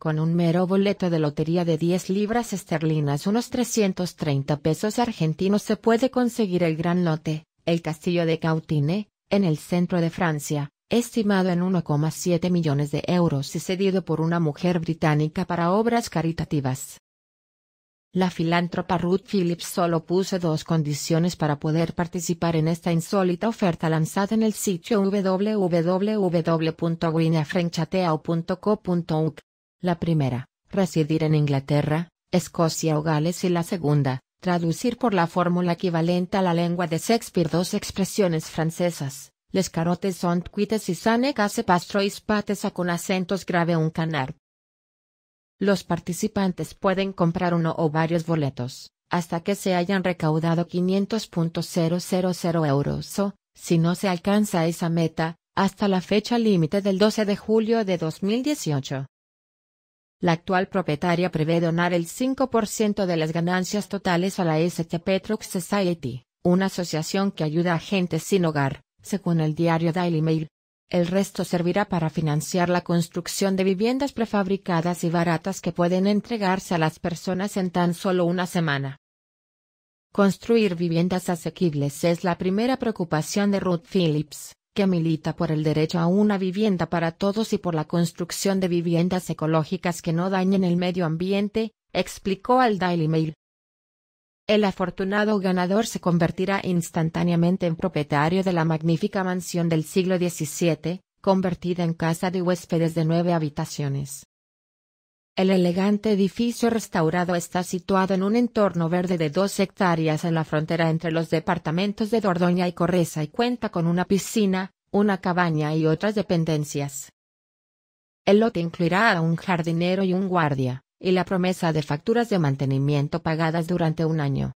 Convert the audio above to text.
Con un mero boleto de lotería de 10 libras esterlinas, unos 330 pesos argentinos, se puede conseguir el gran lote, el castillo de Cautine, en el centro de Francia, estimado en 1,7 millones de euros y cedido por una mujer británica para obras caritativas. La filántropa Ruth Phillips solo puso dos condiciones para poder participar en esta insólita oferta lanzada en el sitio www.guineafrenchateao.co.uk. La primera, residir en Inglaterra, Escocia o Gales y la segunda, traducir por la fórmula equivalente a la lengua de Shakespeare dos expresiones francesas, les carotes sont cuites y sane case pastrois pates a con acentos grave un canar. Los participantes pueden comprar uno o varios boletos, hasta que se hayan recaudado 500.000 euros o, si no se alcanza esa meta, hasta la fecha límite del 12 de julio de 2018. La actual propietaria prevé donar el 5% de las ganancias totales a la St. Petrox Society, una asociación que ayuda a gente sin hogar, según el diario Daily Mail. El resto servirá para financiar la construcción de viviendas prefabricadas y baratas que pueden entregarse a las personas en tan solo una semana. Construir viviendas asequibles es la primera preocupación de Ruth Phillips que milita por el derecho a una vivienda para todos y por la construcción de viviendas ecológicas que no dañen el medio ambiente, explicó al Daily Mail. El afortunado ganador se convertirá instantáneamente en propietario de la magnífica mansión del siglo XVII, convertida en casa de huéspedes de nueve habitaciones. El elegante edificio restaurado está situado en un entorno verde de dos hectáreas en la frontera entre los departamentos de Dordoña y Corresa y cuenta con una piscina, una cabaña y otras dependencias. El lote incluirá a un jardinero y un guardia, y la promesa de facturas de mantenimiento pagadas durante un año.